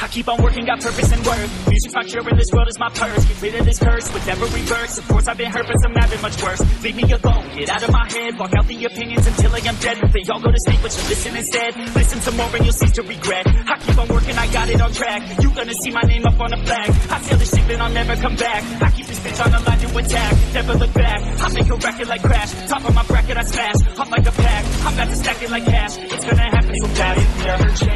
I keep on working, got purpose and worth. Music's my cure and this world is my purse. Get rid of this curse with never reverse. Of course I've been hurt, but some have been much worse. Leave me alone, get out of my head. Walk out the opinions until I am dead. They all go to sleep, but you listen instead. Listen some more and you'll cease to regret. I keep on working, I got it on track. You gonna see my name up on a flag. I feel this shit and I'll never come back. I keep this bitch on the line to attack. Never look back. I make a record like crash. Top of my bracket, I smash. I'm like a pack. I'm about to stack it like cash. It's gonna happen so. I've never changed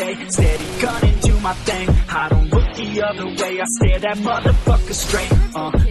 stay Steady gunning do my thing. I don't look the other way. I stare that motherfucker straight. Uh.